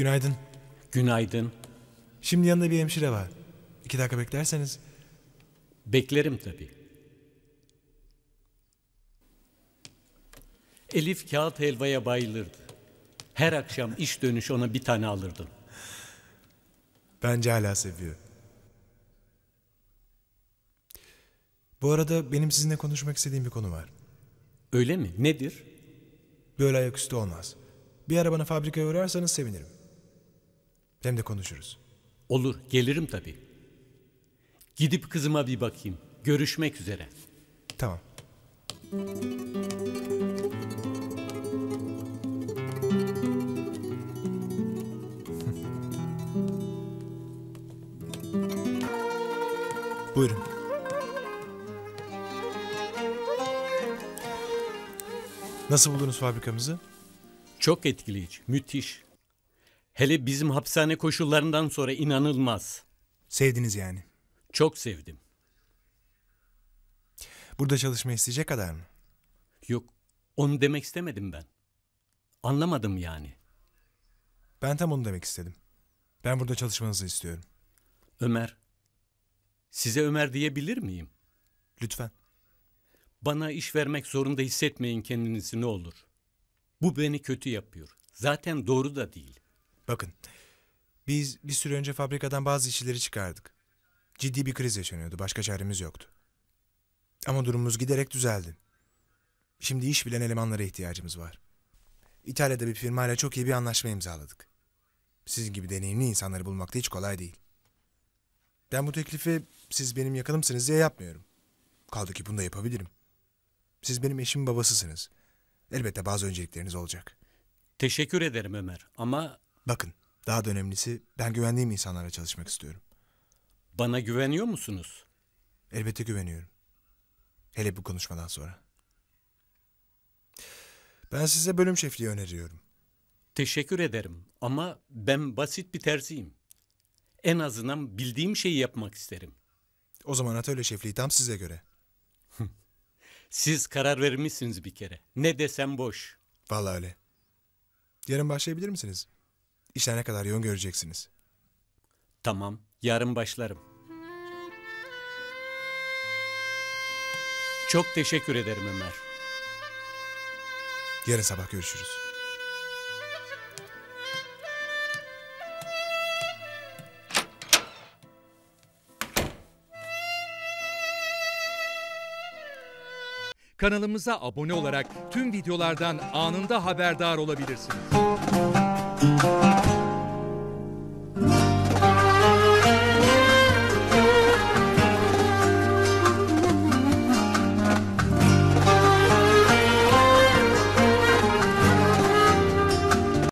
Günaydın. Günaydın. Şimdi yanında bir hemşire var. İki dakika beklerseniz. Beklerim tabii. Elif kağıt helvaya bayılırdı. Her akşam iş dönüş ona bir tane alırdım. Bence hala seviyor. Bu arada benim sizinle konuşmak istediğim bir konu var. Öyle mi? Nedir? Böyle ayaküstü olmaz. Bir ara bana fabrikaya uğrarsanız sevinirim. Hem de konuşuruz. Olur, gelirim tabii. Gidip kızıma bir bakayım. Görüşmek üzere. Tamam. Buyurun. Nasıl buldunuz fabrikamızı? Çok etkileyici, müthiş. Hele bizim hapishane koşullarından sonra inanılmaz. Sevdiniz yani. Çok sevdim. Burada çalışmayı isteyecek kadar mı? Yok, onu demek istemedim ben. Anlamadım yani. Ben tam onu demek istedim. Ben burada çalışmanızı istiyorum. Ömer. Size Ömer diyebilir miyim? Lütfen. Bana iş vermek zorunda hissetmeyin kendinizi ne olur. Bu beni kötü yapıyor. Zaten doğru da değil. Bakın. Biz bir süre önce fabrikadan bazı işçileri çıkardık. Ciddi bir kriz yaşanıyordu. Başka çaremiz yoktu. Ama durumumuz giderek düzeldi. Şimdi iş bilen elemanlara ihtiyacımız var. İtalya'da bir firmayla çok iyi bir anlaşma imzaladık. Sizin gibi deneyimli insanları bulmak da hiç kolay değil. Ben bu teklifi siz benim yakınımsınız diye yapmıyorum. Kaldı ki bunu da yapabilirim. Siz benim eşimin babasısınız. Elbette bazı öncelikleriniz olacak. Teşekkür ederim Ömer ama Bakın, daha da önemlisi ben güvendiğim insanlarla çalışmak istiyorum. bana güveniyor musunuz? Elbette güveniyorum. Hele bu konuşmadan sonra. Ben size bölüm şefliği öneriyorum. Teşekkür ederim ama ben basit bir terziyim. En azından bildiğim şeyi yapmak isterim. O zaman atölye şefliği tam size göre. Siz karar vermişsiniz bir kere. Ne desem boş. Vallahi öyle. Yarın başlayabilir misiniz? İşler ne kadar yoğun göreceksiniz. Tamam, yarın başlarım. Çok teşekkür ederim Ömer. Yarın sabah görüşürüz. Kanalımıza abone olarak tüm videolardan anında haberdar olabilirsiniz.